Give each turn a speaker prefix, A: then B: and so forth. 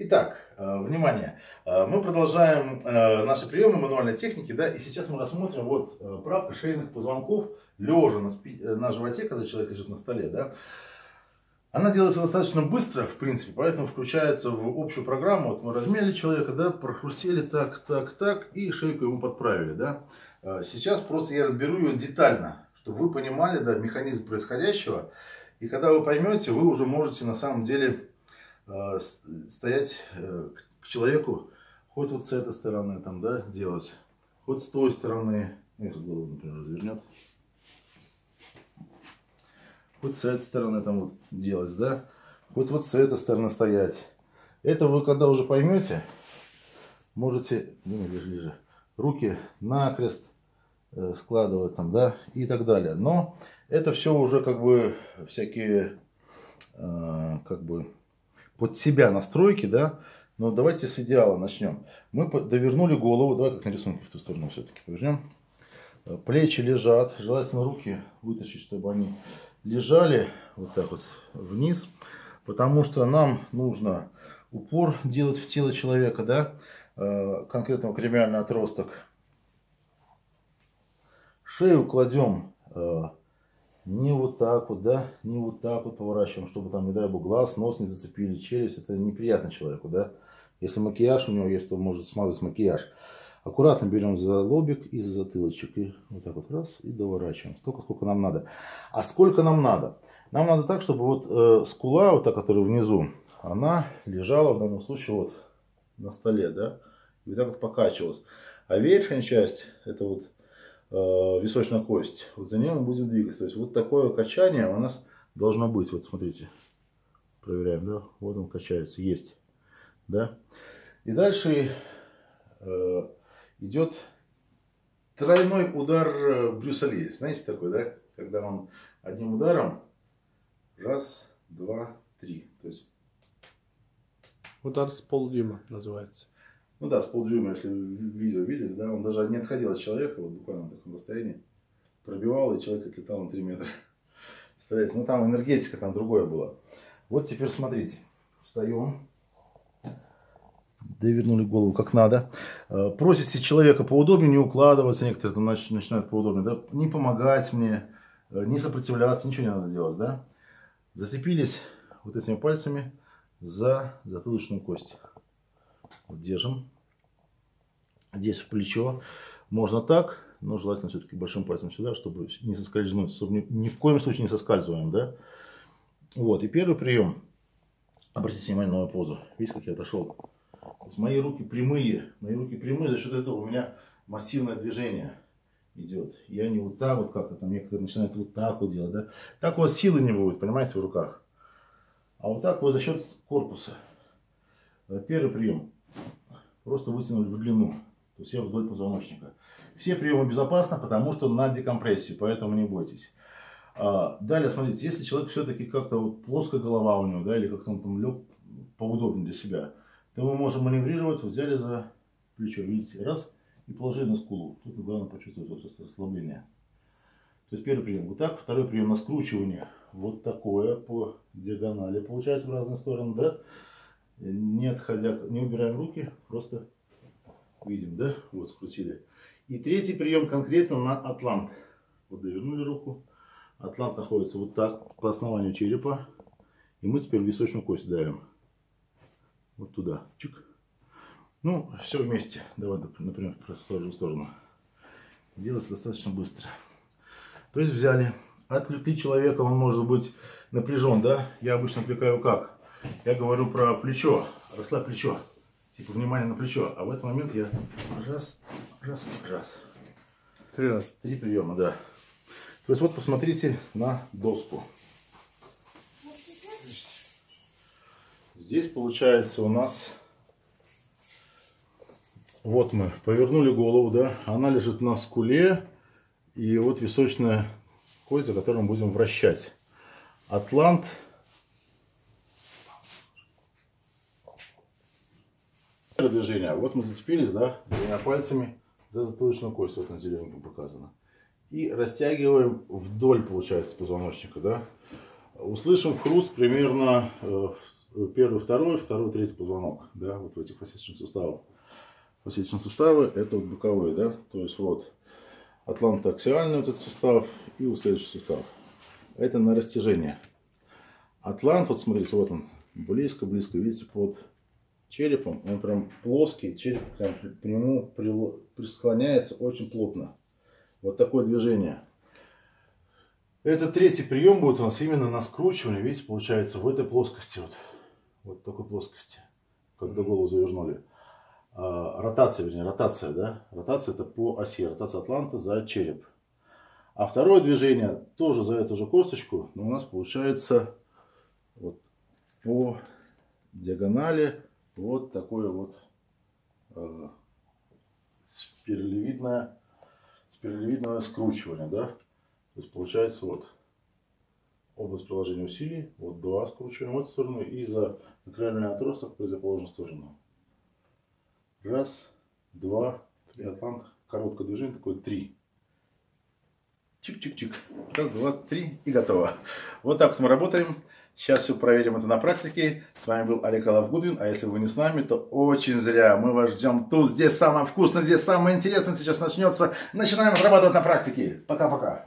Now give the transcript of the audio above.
A: Итак, э, внимание, э, мы продолжаем э, наши приемы мануальной техники, да, и сейчас мы рассмотрим вот правка шейных позвонков, лежа на, спи, на животе, когда человек лежит на столе, да. Она делается достаточно быстро, в принципе, поэтому включается в общую программу. Вот мы размяли человека, да, прохрустели так, так, так, и шейку ему подправили, да. Сейчас просто я разберу ее детально, чтобы вы понимали, да, механизм происходящего. И когда вы поймете, вы уже можете на самом деле стоять э, к человеку, хоть вот с этой стороны там, да, делать, хоть с той стороны, если голову, например, развернет, хоть с этой стороны там вот делать, да, хоть вот с этой стороны стоять. Это вы когда уже поймете, можете, ну, ближе, ближе, руки накрест э, складывать там, да, и так далее. Но это все уже как бы всякие, э, как бы, под себя настройки, да, но давайте с идеала начнем. Мы довернули голову, давай как на рисунке в ту сторону все-таки повернем. Э, плечи лежат, желательно руки вытащить, чтобы они лежали вот так вот вниз, потому что нам нужно упор делать в тело человека, да, э, конкретно кремиальный отросток. Шею кладем э, не вот так вот, да, не вот так вот поворачиваем, чтобы там, не дай бог, глаз, нос не зацепили, челюсть. Это неприятно человеку, да. Если макияж у него есть, то может смазать макияж. Аккуратно берем за лобик и за затылочек. И вот так вот раз и доворачиваем. Столько, сколько нам надо. А сколько нам надо? Нам надо так, чтобы вот э, скула, вот та, которая внизу, она лежала в данном случае вот на столе, да. И вот так вот покачивалась. А верхняя часть, это вот височная кость. Вот за ней мы будем двигаться. То есть вот такое качание у нас должно быть. Вот смотрите. Проверяем, да? Вот он качается. Есть. Да? И дальше э, идет тройной удар э, Брюса Ли. Знаете такой, да? Когда он одним ударом раз, два, три. То есть
B: Удар с полдюйма называется.
A: Ну да, с полдюйма, если видео видели, да, он даже не отходил от человека, вот буквально на таком расстоянии, пробивал, и человек отлетал на 3 метра. Представляете, ну там энергетика там другое было. Вот теперь смотрите, встаем, довернули голову как надо. Э, просите человека поудобнее, не укладываться, некоторые там начинают поудобнее, да, не помогать мне, э, не сопротивляться, ничего не надо делать, да. Зацепились вот этими пальцами за затылочную кость. Вот держим. Здесь в плечо. Можно так, но желательно все-таки большим пальцем сюда, чтобы не соскользнуть, чтобы ни, ни в коем случае не соскальзываем, да. Вот, и первый прием. Обратите внимание на мою позу. Видите, как я отошел? То мои руки прямые, мои руки прямые, за счет этого у меня массивное движение идет. Я не вот так вот как-то, там некоторые начинают вот так вот делать, да. Так у вас силы не будет, понимаете, в руках. А вот так вот за счет корпуса. Первый прием. Просто вытянули в длину. То есть я вдоль позвоночника. Все приемы безопасны, потому что на декомпрессию, поэтому не бойтесь. А, далее, смотрите, если человек все-таки как-то вот плоская голова у него, да, или как-то он там лег поудобнее для себя, то мы можем маневрировать, вот взяли за плечо, видите, раз, и положили на скулу. Тут главное почувствовать вот расслабление. То есть первый прием вот так, второй прием на скручивание, вот такое по диагонали получается в разные стороны, да не отходя, не убираем руки, просто видим, да, вот скрутили. И третий прием конкретно на атлант. Вот довернули руку. Атлант находится вот так, по основанию черепа. И мы теперь височную кость давим. Вот туда. Чик. Ну, все вместе. Давай, например, же сторону. Делается достаточно быстро. То есть взяли, отвлекли человека, он может быть напряжен, да? Я обычно отвлекаю как? Я говорю про плечо. Росла плечо. Типа внимание на плечо. А в этот момент я раз, раз, раз.
B: Три раза.
A: Три приема, да. То есть вот посмотрите на доску. Здесь получается у нас вот мы повернули голову, да, она лежит на скуле, и вот височная кость, за которой мы будем вращать. Атлант движение. Вот мы зацепились, да, двумя пальцами за затылочную кость, вот на зелененьком показано. И растягиваем вдоль, получается, позвоночника, да. Услышим хруст примерно э, первый, второй, второй, третий позвонок, да, вот в этих фасеточных суставах. Фасеточные суставы это вот боковые, да, то есть вот атлантоаксиальный вот этот сустав и вот следующий сустав. Это на растяжение. Атлант, вот смотрите, вот он, близко-близко, видите, под черепом, он прям плоский, череп прям к нему присклоняется очень плотно. Вот такое движение. Это третий прием будет у нас именно на скручивание, видите, получается в этой плоскости, вот, вот такой плоскости, когда голову завернули. А, ротация, вернее, ротация, да, ротация это по оси, ротация атланта за череп. А второе движение тоже за эту же косточку, но у нас получается вот по диагонали вот такое вот э, спиралевидное, спиралевидное скручивание, да. То есть получается вот область приложения усилий, вот два скручиваем в эту сторону и за акрильный отросток противоположную сторону. Раз, два, три, атлант, короткое движение, такое три. Чик-чик-чик. Раз, два, три и готово. Вот так вот мы работаем. Сейчас все проверим это на практике. С вами был Олег Алавгудвин. А если вы не с нами, то очень зря. Мы вас ждем тут. Здесь самое вкусное, здесь самое интересное сейчас начнется. Начинаем отрабатывать на практике. Пока-пока.